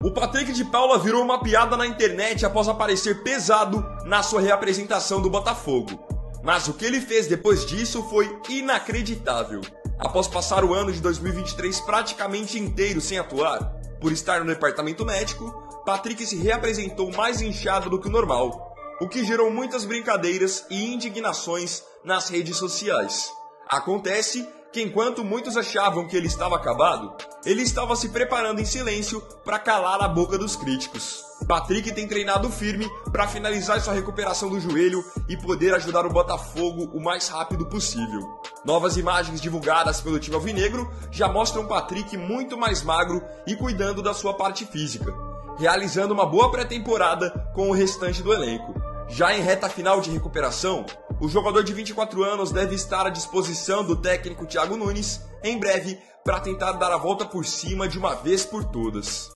O Patrick de Paula virou uma piada na internet após aparecer pesado na sua reapresentação do Botafogo. Mas o que ele fez depois disso foi inacreditável. Após passar o ano de 2023 praticamente inteiro sem atuar, por estar no departamento médico, Patrick se reapresentou mais inchado do que o normal, o que gerou muitas brincadeiras e indignações nas redes sociais. Acontece que enquanto muitos achavam que ele estava acabado, ele estava se preparando em silêncio para calar a boca dos críticos. Patrick tem treinado firme para finalizar sua recuperação do joelho e poder ajudar o Botafogo o mais rápido possível. Novas imagens divulgadas pelo time alvinegro já mostram Patrick muito mais magro e cuidando da sua parte física, realizando uma boa pré-temporada com o restante do elenco. Já em reta final de recuperação, o jogador de 24 anos deve estar à disposição do técnico Thiago Nunes em breve para tentar dar a volta por cima de uma vez por todas.